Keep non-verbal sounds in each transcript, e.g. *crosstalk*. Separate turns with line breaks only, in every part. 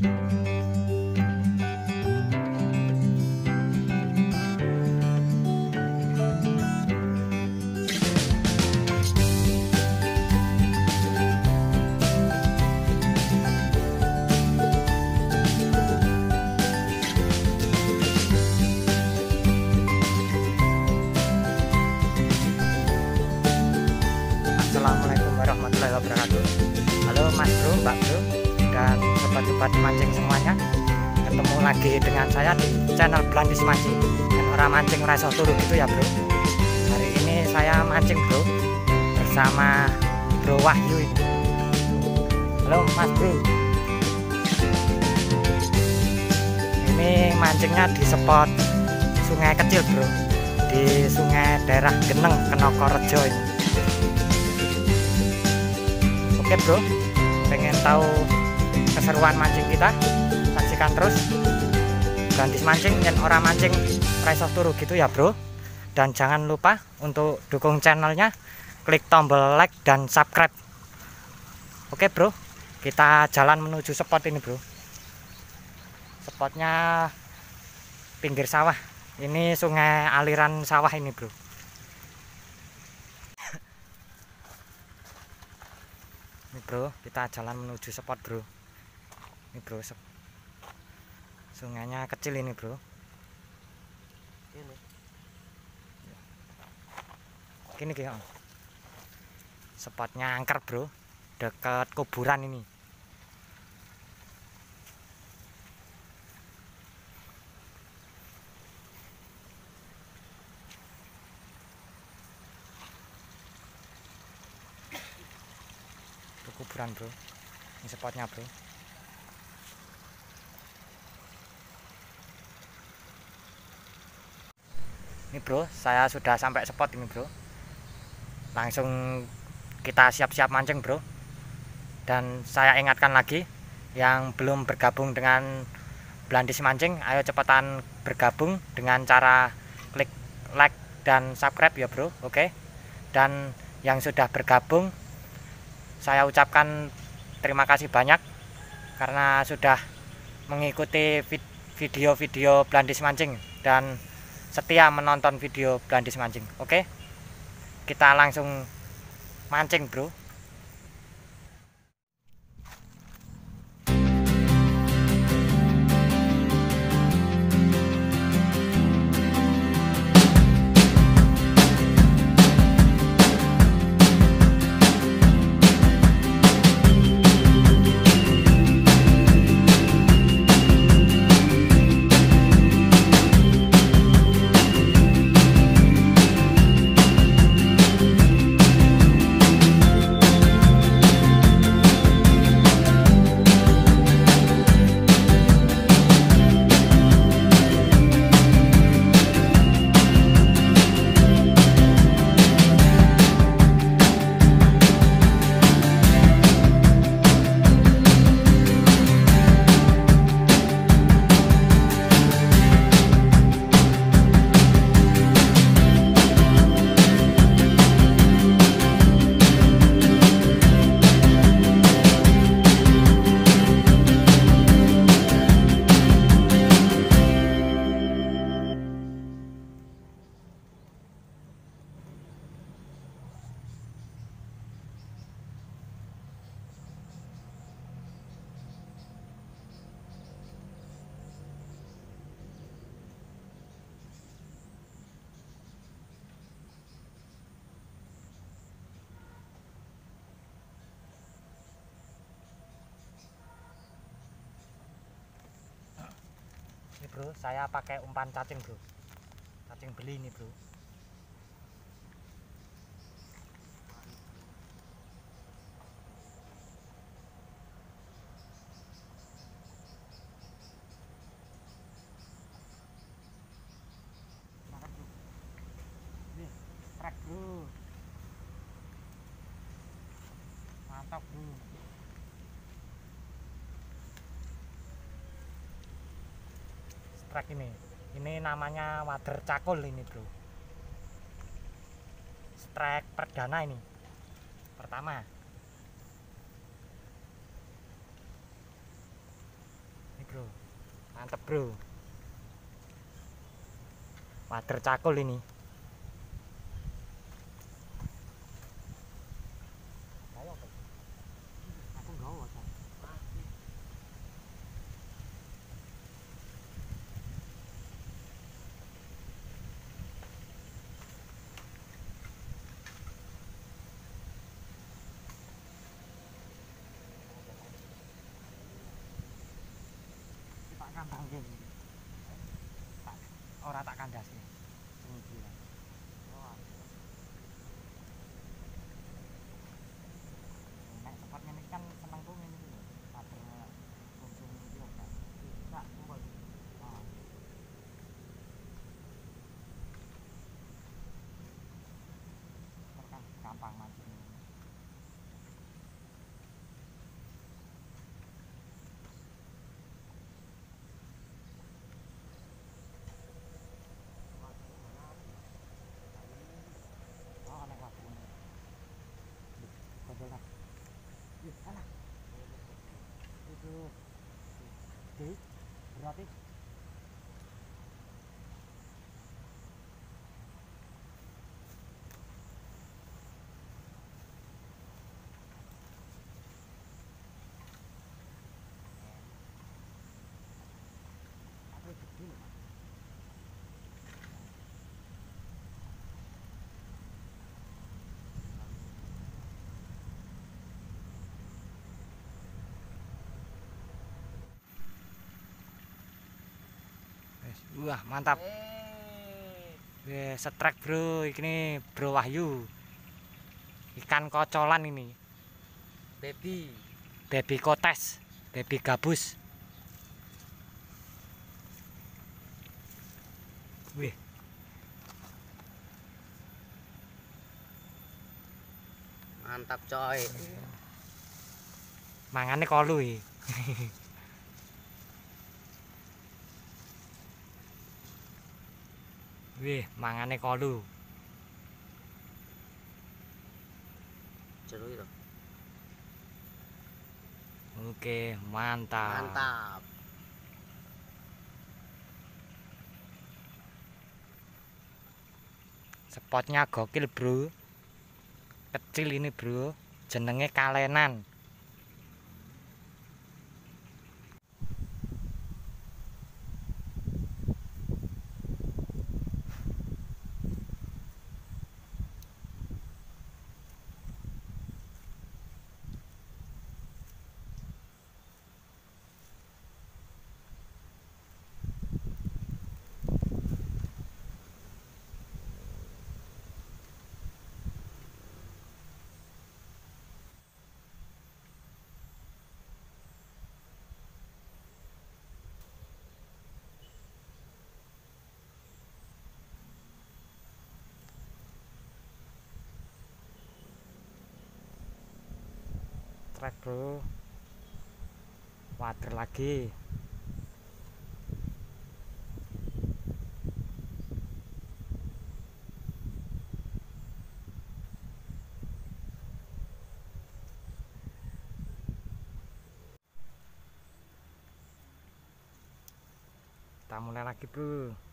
Assalamualaikum warahmatullahi wabarakatuh. Halo mas bro, mbak bro Dan sobat-sobat mancing semuanya. Ketemu lagi dengan saya di channel Blandis Mancing. Dan orang mancing rasa turu gitu ya bro. Hari ini saya mancing bro Bersama bro Wahyu Halo mas bro. Ini mancingnya di spot sungai kecil bro. Di sungai daerah Geneng, Kenokorejo ini. Oke bro, pengen tahu keseruan mancing kita? Saksikan terus. Gantis mancing dan orang mancing raiso turu gitu ya bro. Dan jangan lupa untuk dukung channelnya, klik tombol like dan subscribe. Oke bro, kita jalan menuju spot ini bro. Spotnya pinggir sawah. Ini sungai aliran sawah ini bro. ini bro kita jalan menuju spot bro ini bro sungainya kecil ini bro. Ini. Gini gini spotnya angker bro. Dekat kuburan ini. Kuburan bro. Ini spotnya bro ini bro. Saya sudah sampai spot ini bro. Langsung kita siap-siap mancing bro. Dan saya ingatkan lagi yang belum bergabung dengan Blandis Mancing ayo cepetan bergabung dengan cara klik like dan subscribe ya bro. Oke? Dan yang sudah bergabung saya ucapkan terima kasih banyak karena sudah mengikuti vid- video-video Blandis Mancing. Dan setia menonton video Blandis Mancing. Oke. Kita langsung mancing, Bro. Bro, saya pakai umpan cacing, Bro. Cacing beli ini, Bro. Trek, Bro. Mantap, Bro. Strike ini. Ini namanya wader cakul ini bro. Strike perdana ini. Pertama. Bro. Mantep bro. Water cakul ini tak kandas Gratis. Wah, mantap. Weh, setrek bro, ini bro Wahyu. Ikan kocolan ini,
baby
baby kotes, baby gabus. Wih,
mantap coy
mangane kolu iki. *laughs* Wih, mangane kolu.
seru itu
Oke, mantap.
mantap
Spotnya gokil, Bro. Kecil ini, Bro. Jenenge kalenan. Trek, Bro. Water lagi. Kita mulai lagi, Bro.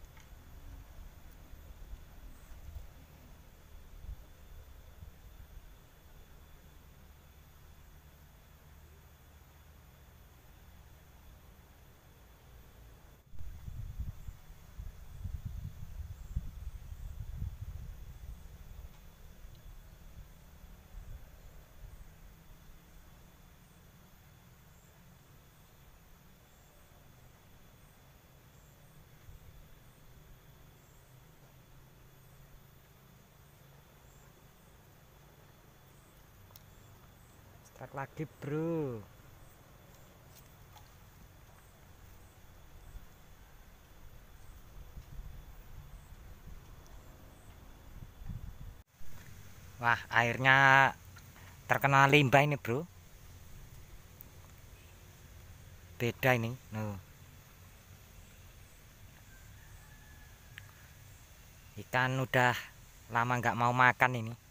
Strike lagi, Bro. Wah, airnya terkena limbah ini, Bro. Beda ini. Nuh. Ikan udah lama nggak mau makan ini.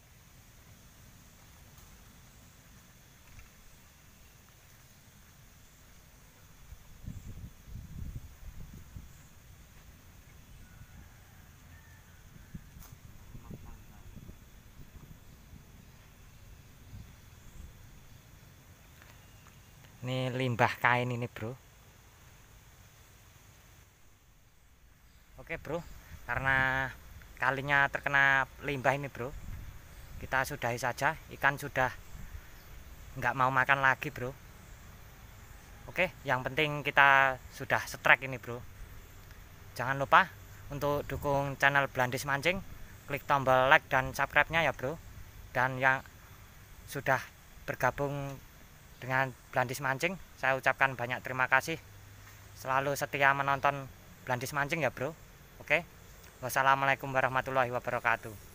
Ini limbah kain ini bro. Oke bro. Karena kalinya terkena limbah ini bro kita sudahi saja. Ikan sudah nggak mau makan lagi bro. Oke yang penting kita sudah strike ini bro. Jangan lupa untuk dukung channel Blandis Mancing. Klik tombol like dan subscribe nya ya bro. Dan yang sudah bergabung dengan Blandis Mancing. Saya ucapkan banyak terima kasih. Selalu setia menonton Blandis Mancing ya bro. Oke. Wassalamualaikum warahmatullahi wabarakatuh